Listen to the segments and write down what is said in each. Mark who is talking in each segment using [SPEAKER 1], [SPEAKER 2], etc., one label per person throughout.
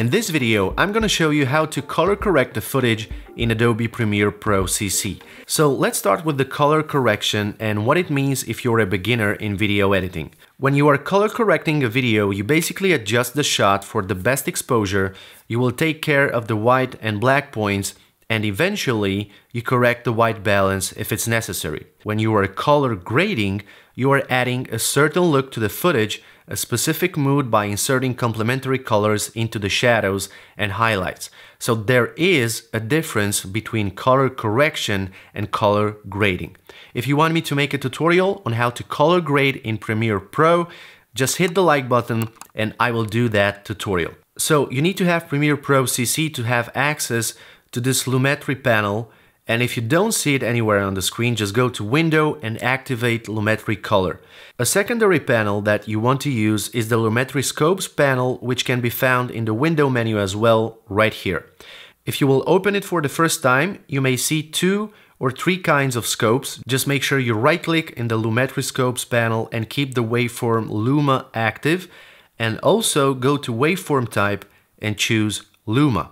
[SPEAKER 1] In this video, I'm gonna show you how to color correct the footage in Adobe Premiere Pro CC. So let's start with the color correction and what it means if you're a beginner in video editing. When you are color correcting a video, you basically adjust the shot for the best exposure, you will take care of the white and black points, and eventually you correct the white balance if it's necessary. When you are color grading, you are adding a certain look to the footage a specific mood by inserting complementary colors into the shadows and highlights. So there is a difference between color correction and color grading. If you want me to make a tutorial on how to color grade in Premiere Pro, just hit the like button and I will do that tutorial. So you need to have Premiere Pro CC to have access to this Lumetri panel and if you don't see it anywhere on the screen, just go to Window and activate Lumetri Color. A secondary panel that you want to use is the Lumetri Scopes panel, which can be found in the Window menu as well, right here. If you will open it for the first time, you may see two or three kinds of scopes. Just make sure you right click in the Lumetri Scopes panel and keep the waveform Luma active and also go to waveform type and choose Luma.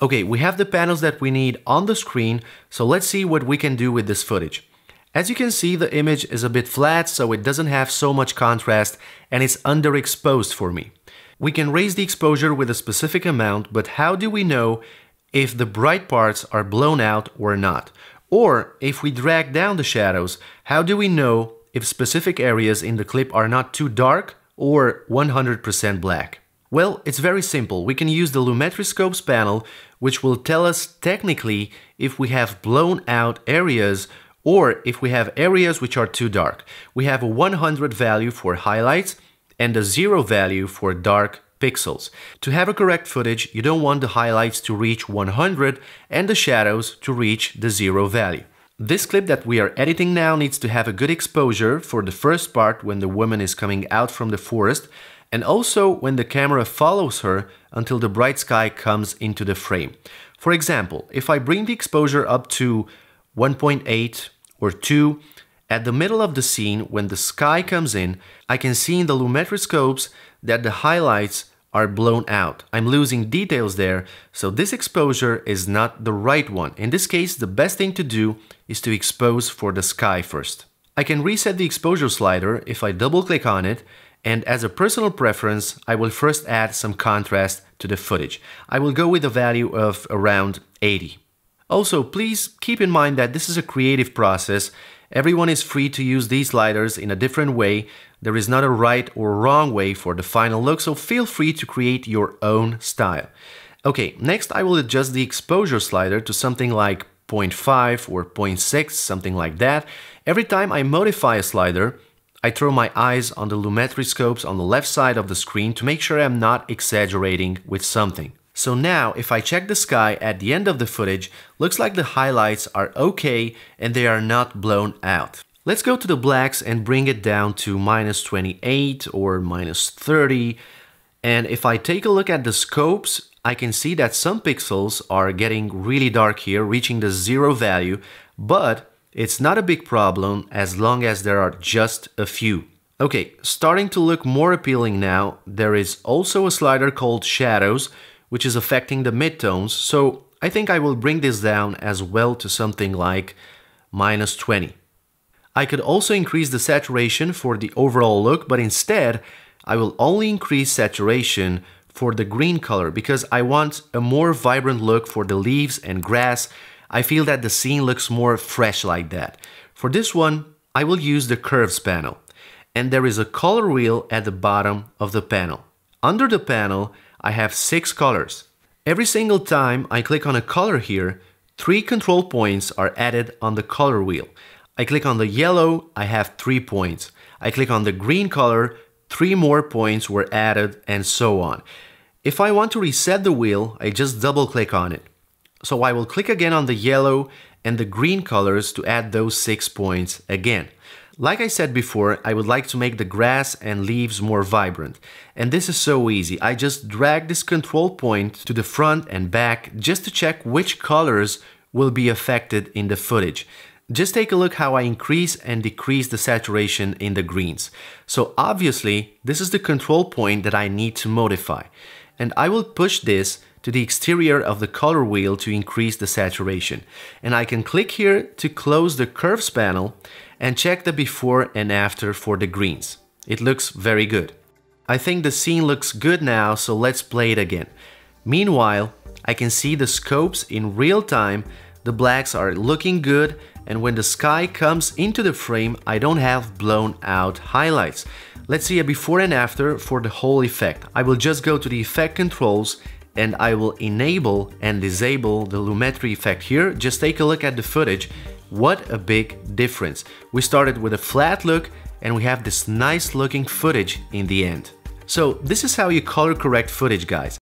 [SPEAKER 1] Okay, we have the panels that we need on the screen, so let's see what we can do with this footage. As you can see, the image is a bit flat, so it doesn't have so much contrast and it's underexposed for me. We can raise the exposure with a specific amount, but how do we know if the bright parts are blown out or not? Or if we drag down the shadows, how do we know if specific areas in the clip are not too dark or 100% black? Well, it's very simple. We can use the Lumetri Scopes panel, which will tell us technically if we have blown out areas or if we have areas which are too dark. We have a 100 value for highlights and a 0 value for dark pixels. To have a correct footage, you don't want the highlights to reach 100 and the shadows to reach the 0 value. This clip that we are editing now needs to have a good exposure for the first part when the woman is coming out from the forest and also when the camera follows her until the bright sky comes into the frame. For example, if I bring the exposure up to 1.8 or 2, at the middle of the scene when the sky comes in, I can see in the Lumetri scopes that the highlights are blown out. I'm losing details there, so this exposure is not the right one. In this case, the best thing to do is to expose for the sky first. I can reset the exposure slider if I double click on it and as a personal preference, I will first add some contrast to the footage. I will go with a value of around 80. Also, please keep in mind that this is a creative process. Everyone is free to use these sliders in a different way. There is not a right or wrong way for the final look, so feel free to create your own style. Okay, next I will adjust the exposure slider to something like 0.5 or 0.6, something like that. Every time I modify a slider, I throw my eyes on the Lumetri scopes on the left side of the screen to make sure I'm not exaggerating with something. So now, if I check the sky at the end of the footage, looks like the highlights are okay and they are not blown out. Let's go to the blacks and bring it down to minus 28 or minus 30. And if I take a look at the scopes, I can see that some pixels are getting really dark here, reaching the zero value, but it's not a big problem as long as there are just a few. Okay, starting to look more appealing now, there is also a slider called Shadows, which is affecting the midtones, so I think I will bring this down as well to something like minus 20. I could also increase the saturation for the overall look, but instead I will only increase saturation for the green color because I want a more vibrant look for the leaves and grass I feel that the scene looks more fresh like that. For this one, I will use the curves panel. And there is a color wheel at the bottom of the panel. Under the panel, I have six colors. Every single time I click on a color here, three control points are added on the color wheel. I click on the yellow, I have three points. I click on the green color, three more points were added, and so on. If I want to reset the wheel, I just double click on it. So I will click again on the yellow and the green colors to add those six points again. Like I said before, I would like to make the grass and leaves more vibrant. And this is so easy. I just drag this control point to the front and back just to check which colors will be affected in the footage. Just take a look how I increase and decrease the saturation in the greens. So obviously, this is the control point that I need to modify. and I will push this to the exterior of the color wheel to increase the saturation. And I can click here to close the curves panel and check the before and after for the greens. It looks very good. I think the scene looks good now, so let's play it again. Meanwhile, I can see the scopes in real time, the blacks are looking good, and when the sky comes into the frame, I don't have blown out highlights. Let's see a before and after for the whole effect. I will just go to the effect controls and I will enable and disable the Lumetri effect here. Just take a look at the footage. What a big difference. We started with a flat look and we have this nice looking footage in the end. So this is how you color correct footage guys.